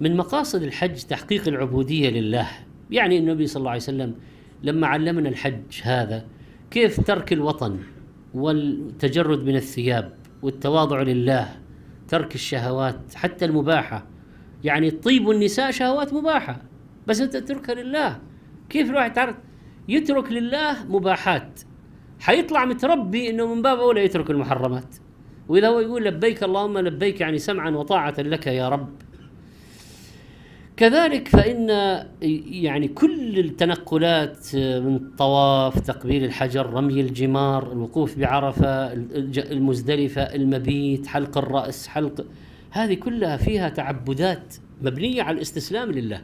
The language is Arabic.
من مقاصد الحج تحقيق العبودية لله. يعني النبي صلى الله عليه وسلم لما علمنا الحج هذا كيف ترك الوطن والتجرد من الثياب والتواضع لله ترك الشهوات حتى المباحة. يعني طيب النساء شهوات مباحة بس أنت تتركها لله. كيف الواحد تعرف؟ يترك لله مباحات. حيطلع متربي إنه من باب أولى يترك المحرمات. وإذا هو يقول لبيك اللهم لبيك يعني سمعا وطاعة لك يا رب. كذلك فإن يعني كل التنقلات من طواف تقبيل الحجر رمي الجمار الوقوف بعرفة المزدلفة المبيت حلق الرأس حلق هذه كلها فيها تعبدات مبنية على الاستسلام لله.